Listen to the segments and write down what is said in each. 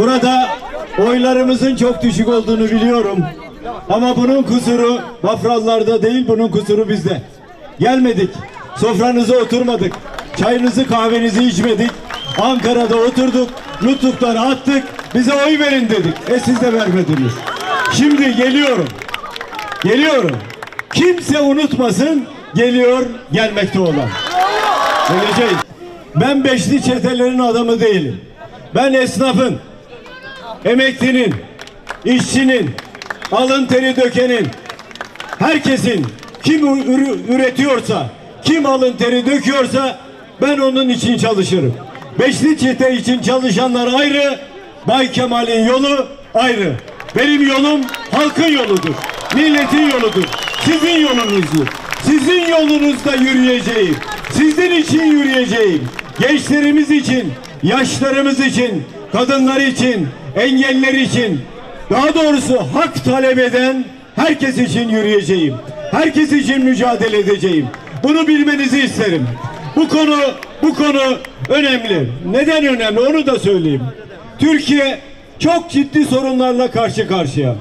Burada oylarımızın çok düşük olduğunu biliyorum. Ama bunun kusuru Bafralılarda değil, bunun kusuru bizde. Gelmedik, sofranıza oturmadık, çayınızı kahvenizi içmedik. Ankara'da oturduk, nutukları attık, bize oy verin dedik. E siz de vermediniz. Şimdi geliyorum, geliyorum. Kimse unutmasın, geliyor gelmekte olan. Geleceğiz. Ben beşli çetelerin adamı değilim. Ben esnafın, emeklinin, işçinin, alın teri dökenin, herkesin kim üretiyorsa, kim alın teri döküyorsa ben onun için çalışırım. Beşli çete için çalışanlar ayrı, Bay Kemal'in yolu ayrı. Benim yolum halkın yoludur. Milletin yoludur. Sizin yolunuzdur. Sizin yolunuzda yürüyeceğim. Sizin için yürüyeceğim. Gençlerimiz için, yaşlarımız için, kadınlar için, engeller için, daha doğrusu hak talep eden herkes için yürüyeceğim. Herkes için mücadele edeceğim. Bunu bilmenizi isterim. Bu konu bu konu önemli. Neden önemli onu da söyleyeyim. Türkiye çok ciddi sorunlarla karşı karşıya.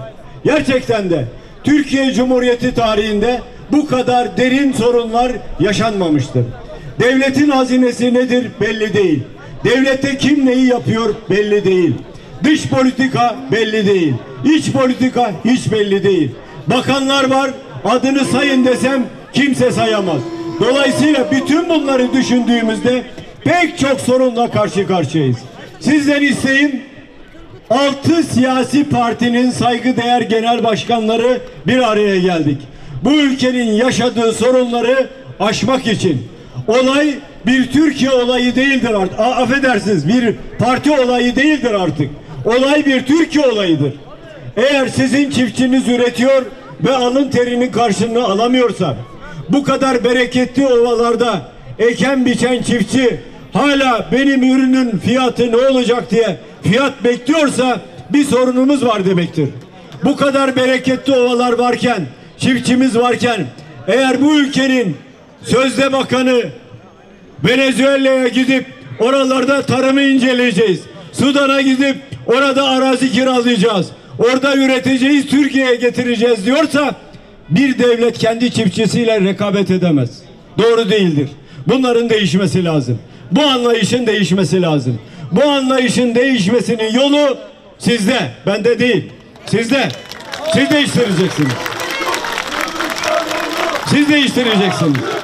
Gerçekten de Türkiye Cumhuriyeti tarihinde bu kadar derin sorunlar yaşanmamıştır. Devletin hazinesi nedir belli değil. Devlette kim neyi yapıyor belli değil. Dış politika belli değil. İç politika hiç belli değil. Bakanlar var adını sayın desem kimse sayamaz. Dolayısıyla bütün bunları düşündüğümüzde pek çok sorunla karşı karşıyayız. Sizden isteğim altı siyasi partinin saygıdeğer genel başkanları bir araya geldik. Bu ülkenin yaşadığı sorunları aşmak için. Olay bir Türkiye olayı değildir artık. A- affedersiniz bir parti olayı değildir artık. Olay bir Türkiye olayıdır. Eğer sizin çiftçiniz üretiyor ve alın terinin karşılığını alamıyorsa bu kadar bereketli ovalarda eken biçen çiftçi hala benim ürünün fiyatı ne olacak diye fiyat bekliyorsa bir sorunumuz var demektir. Bu kadar bereketli ovalar varken, çiftçimiz varken eğer bu ülkenin sözde bakanı Venezuela'ya gidip oralarda tarımı inceleyeceğiz. Sudan'a gidip orada arazi kiralayacağız. Orada üreteceğiz, Türkiye'ye getireceğiz diyorsa bir devlet kendi çiftçisiyle rekabet edemez. Doğru değildir. Bunların değişmesi lazım. Bu anlayışın değişmesi lazım. Bu anlayışın değişmesinin yolu sizde, bende değil. Sizde. Siz değiştireceksiniz. Siz değiştireceksiniz.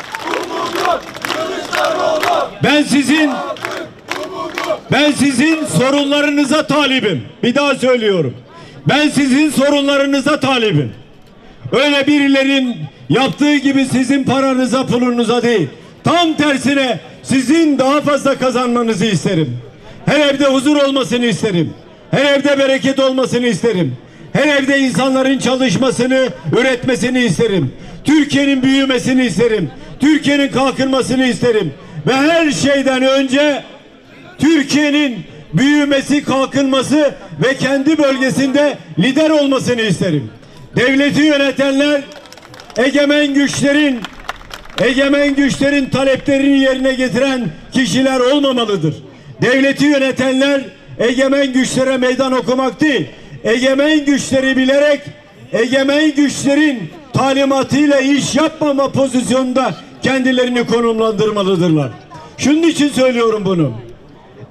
Ben sizin ben sizin sorunlarınıza talibim. Bir daha söylüyorum. Ben sizin sorunlarınıza talibim. Öyle birilerin yaptığı gibi sizin paranıza pulunuza değil. Tam tersine sizin daha fazla kazanmanızı isterim. Her evde huzur olmasını isterim. Her evde bereket olmasını isterim. Her evde insanların çalışmasını, üretmesini isterim. Türkiye'nin büyümesini isterim. Türkiye'nin kalkınmasını isterim. Ve her şeyden önce Türkiye'nin büyümesi, kalkınması ve kendi bölgesinde lider olmasını isterim. Devleti yönetenler egemen güçlerin egemen güçlerin taleplerini yerine getiren kişiler olmamalıdır. Devleti yönetenler egemen güçlere meydan okumak değil, egemen güçleri bilerek egemen güçlerin talimatıyla iş yapmama pozisyonunda kendilerini konumlandırmalıdırlar. Şunun için söylüyorum bunu.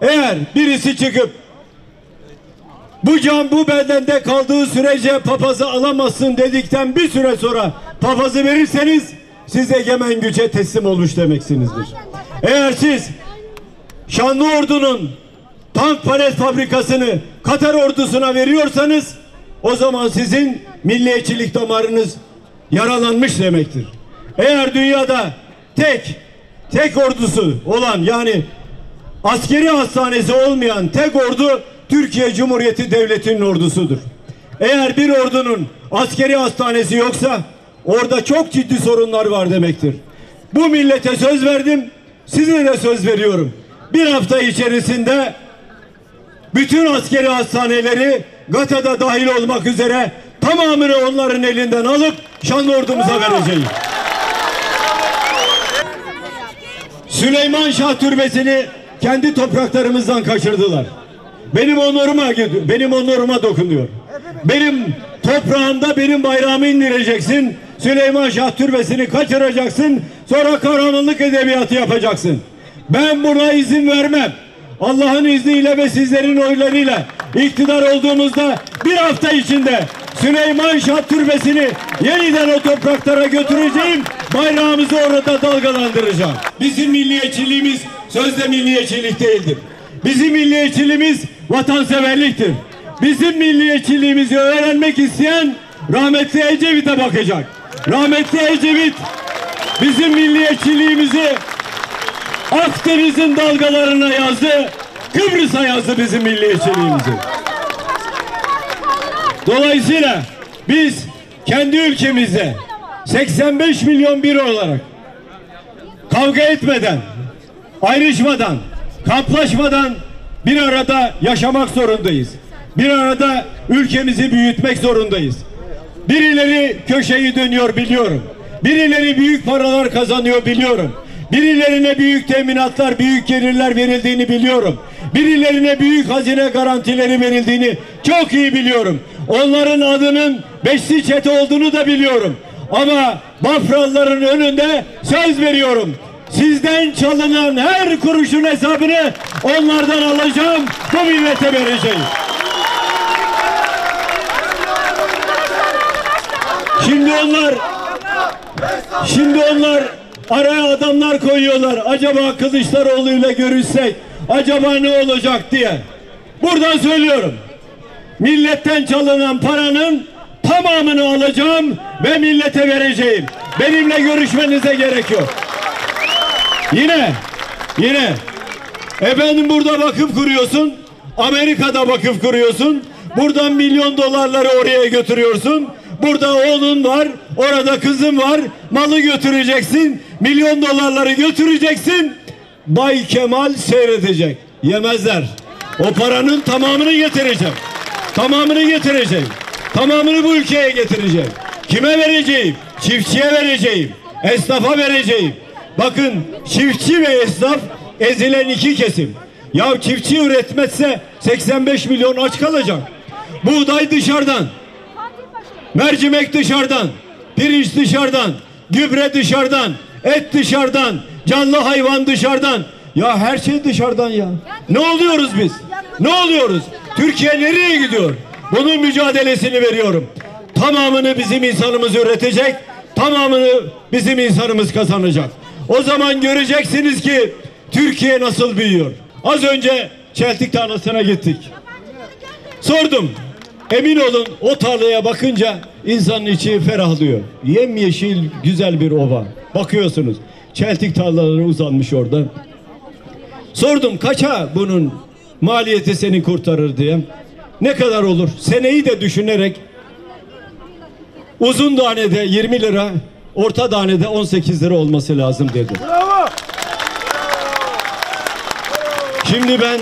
Eğer birisi çıkıp bu can bu bedende kaldığı sürece papazı alamazsın dedikten bir süre sonra papazı verirseniz siz egemen güce teslim olmuş demeksinizdir. Eğer siz Şanlı Ordu'nun tank palet fabrikasını Katar ordusuna veriyorsanız o zaman sizin milliyetçilik damarınız yaralanmış demektir. Eğer dünyada tek tek ordusu olan yani askeri hastanesi olmayan tek ordu Türkiye Cumhuriyeti Devleti'nin ordusudur. Eğer bir ordunun askeri hastanesi yoksa orada çok ciddi sorunlar var demektir. Bu millete söz verdim, size de söz veriyorum. Bir hafta içerisinde bütün askeri hastaneleri GATA'da dahil olmak üzere tamamını onların elinden alıp şanlı ordumuza vereceğiz. Süleyman Şah Türbesi'ni kendi topraklarımızdan kaçırdılar. benim onuruma benim onuruma dokunuyor. Benim toprağımda benim bayrağımı indireceksin. Süleyman Şah Türbesi'ni kaçıracaksın. Sonra karanlık edebiyatı yapacaksın. Ben buna izin vermem. Allah'ın izniyle ve sizlerin oylarıyla iktidar olduğumuzda bir hafta içinde Süleyman Şah Türbesi'ni yeniden o topraklara götüreceğim. Bayrağımızı orada dalgalandıracağım. Bizim milliyetçiliğimiz sözde milliyetçilik değildir. Bizim milliyetçiliğimiz vatanseverliktir. Bizim milliyetçiliğimizi öğrenmek isteyen rahmetli Ecevit'e bakacak. Rahmetli Ecevit bizim milliyetçiliğimizi Akdeniz'in dalgalarına yazdı. Kıbrıs'a yazdı bizim milliyetçiliğimizi. Dolayısıyla biz kendi ülkemizde 85 milyon bir olarak kavga etmeden, ayrışmadan, kamplaşmadan bir arada yaşamak zorundayız. Bir arada ülkemizi büyütmek zorundayız. Birileri köşeyi dönüyor biliyorum. Birileri büyük paralar kazanıyor biliyorum. Birilerine büyük teminatlar, büyük gelirler verildiğini biliyorum. Birilerine büyük hazine garantileri verildiğini çok iyi biliyorum. Onların adının beşli çete olduğunu da biliyorum. Ama Bafralıların önünde söz veriyorum. Sizden çalınan her kuruşun hesabını onlardan alacağım, bu millete vereceğim. Şimdi onlar Şimdi onlar araya adamlar koyuyorlar. Acaba Kılıçdaroğlu ile görüşsek acaba ne olacak diye. Buradan söylüyorum. Milletten çalınan paranın tamamını alacağım ve millete vereceğim. Benimle görüşmenize gerek yok. Yine yine efendim burada vakıf kuruyorsun. Amerika'da vakıf kuruyorsun. Buradan milyon dolarları oraya götürüyorsun. Burada oğlun var, orada kızın var. Malı götüreceksin, milyon dolarları götüreceksin. Bay Kemal seyredecek. Yemezler. O paranın tamamını getireceğim. Tamamını getireceğim. Tamamını bu ülkeye getireceğim. Kime vereceğim? Çiftçiye vereceğim. Esnafa vereceğim. Bakın çiftçi ve esnaf ezilen iki kesim. Ya çiftçi üretmezse 85 milyon aç kalacak. Buğday dışarıdan, mercimek dışarıdan, pirinç dışarıdan, gübre dışarıdan, et dışarıdan, canlı hayvan dışarıdan. Ya her şey dışarıdan ya. Ne oluyoruz biz? Ne oluyoruz? Türkiye nereye gidiyor? Bunun mücadelesini veriyorum. Tamamını bizim insanımız üretecek, tamamını bizim insanımız kazanacak. O zaman göreceksiniz ki Türkiye nasıl büyüyor. Az önce Çeltik tarlasına gittik. Sordum. Emin olun o tarlaya bakınca insanın içi ferahlıyor. Yemyeşil güzel bir ova. Bakıyorsunuz. Çeltik tarlaları uzanmış orada. Sordum kaça bunun maliyeti seni kurtarır diye. Ne kadar olur? Seneyi de düşünerek uzun tanede 20 lira, orta tanede 18 lira olması lazım dedi. Şimdi ben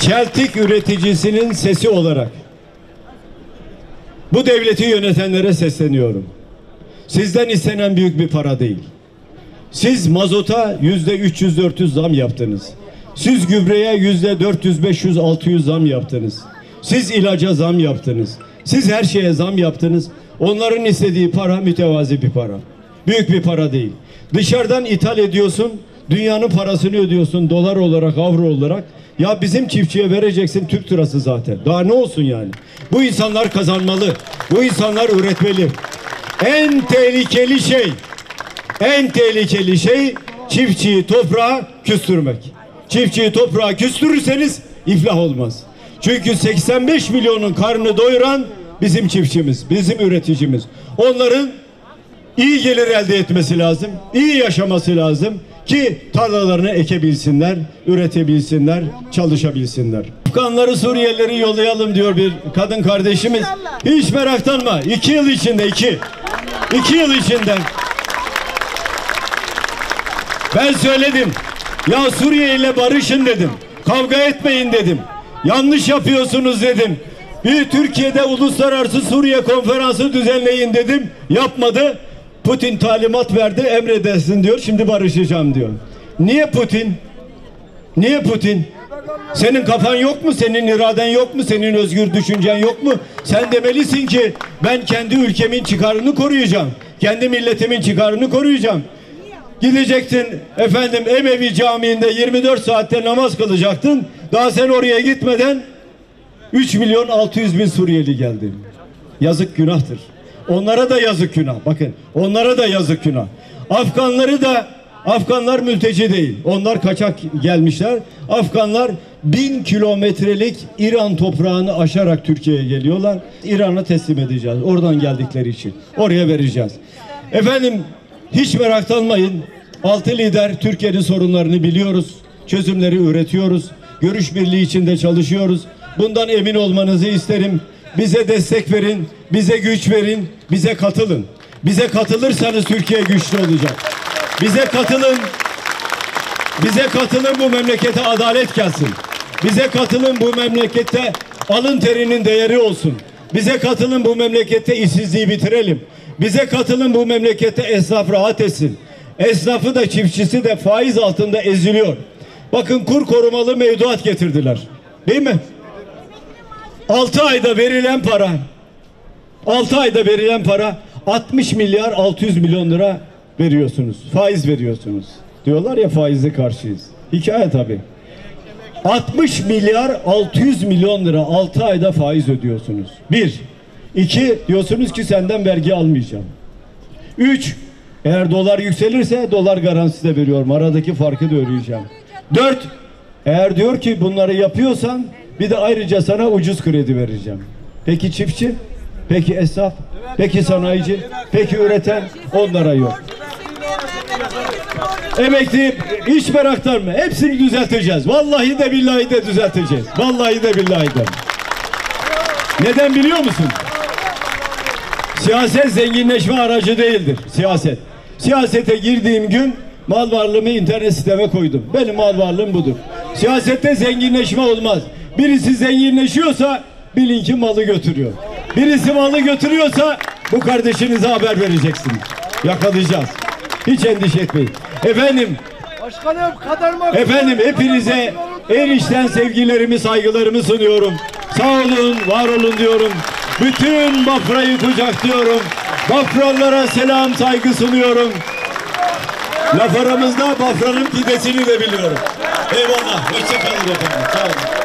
Çeltik üreticisinin sesi olarak bu devleti yönetenlere sesleniyorum. Sizden istenen büyük bir para değil. Siz mazota yüzde 300-400 zam yaptınız. Siz gübreye yüzde 400, 500, 600 zam yaptınız. Siz ilaca zam yaptınız. Siz her şeye zam yaptınız. Onların istediği para mütevazi bir para. Büyük bir para değil. Dışarıdan ithal ediyorsun. Dünyanın parasını ödüyorsun dolar olarak, avro olarak. Ya bizim çiftçiye vereceksin Türk lirası zaten. Daha ne olsun yani? Bu insanlar kazanmalı. Bu insanlar üretmeli. En tehlikeli şey en tehlikeli şey çiftçiyi toprağa küstürmek. Çiftçiyi toprağa küstürürseniz iflah olmaz. Çünkü 85 milyonun karnını doyuran bizim çiftçimiz, bizim üreticimiz. Onların iyi gelir elde etmesi lazım, iyi yaşaması lazım ki tarlalarını ekebilsinler, üretebilsinler, çalışabilsinler. Afganları Suriyelileri yollayalım diyor bir kadın kardeşimiz. Hiç meraklanma. iki yıl içinde iki. iki yıl içinde ben söyledim. Ya Suriye ile barışın dedim. Kavga etmeyin dedim. Yanlış yapıyorsunuz dedim. Bir Türkiye'de uluslararası Suriye konferansı düzenleyin dedim. Yapmadı. Putin talimat verdi emredersin diyor. Şimdi barışacağım diyor. Niye Putin? Niye Putin? Senin kafan yok mu? Senin iraden yok mu? Senin özgür düşüncen yok mu? Sen demelisin ki ben kendi ülkemin çıkarını koruyacağım. Kendi milletimin çıkarını koruyacağım. Gidecektin efendim Emevi Camii'nde 24 saatte namaz kılacaktın. Daha sen oraya gitmeden 3 milyon 600 bin Suriyeli geldi. Yazık günahtır. Onlara da yazık günah. Bakın onlara da yazık günah. Afganları da Afganlar mülteci değil. Onlar kaçak gelmişler. Afganlar bin kilometrelik İran toprağını aşarak Türkiye'ye geliyorlar. İran'a teslim edeceğiz. Oradan geldikleri için. Oraya vereceğiz. Efendim hiç meraklanmayın. Altı lider Türkiye'nin sorunlarını biliyoruz. Çözümleri üretiyoruz. Görüş birliği içinde çalışıyoruz. Bundan emin olmanızı isterim. Bize destek verin, bize güç verin, bize katılın. Bize katılırsanız Türkiye güçlü olacak. Bize katılın. Bize katılın bu memlekete adalet gelsin. Bize katılın bu memlekette alın terinin değeri olsun. Bize katılın bu memlekette işsizliği bitirelim. Bize katılın bu memlekette esnaf rahat etsin. Esnafı da çiftçisi de faiz altında eziliyor. Bakın kur korumalı mevduat getirdiler. Değil mi? 6 ayda verilen para 6 ayda verilen para 60 milyar 600 milyon lira veriyorsunuz. Faiz veriyorsunuz. Diyorlar ya faizli karşıyız. Hikaye tabii. 60 milyar 600 milyon lira 6 ayda faiz ödüyorsunuz. Bir. İki, diyorsunuz ki senden vergi almayacağım. Üç, eğer dolar yükselirse dolar garantisi de veriyorum. Aradaki farkı da ödeyeceğim. Dört, eğer diyor ki bunları yapıyorsan bir de ayrıca sana ucuz kredi vereceğim. Peki çiftçi? Peki esnaf? Peki sanayici? Peki üreten? Onlara yok. Emekli hiç meraklanma. Hepsini düzelteceğiz. Vallahi de billahi de düzelteceğiz. Vallahi de billahi de. Neden biliyor musun? Siyaset zenginleşme aracı değildir. Siyaset. Siyasete girdiğim gün mal varlığımı internet siteme koydum. Benim mal varlığım budur. Siyasette zenginleşme olmaz. Birisi zenginleşiyorsa bilin ki malı götürüyor. Birisi malı götürüyorsa bu kardeşinize haber vereceksiniz. Yakalayacağız. Hiç endişe etmeyin. Efendim Başkanım kadar? Efendim hepinize en içten sevgilerimi, saygılarımı sunuyorum. Sağ olun, var olun diyorum. Bütün Bafra'yı kucaklıyorum. Bafralılara selam, saygı sunuyorum. Laf aramızda Bafra'nın pidesini de biliyorum. Eyvallah. Hoşçakalın efendim. Sağ olun.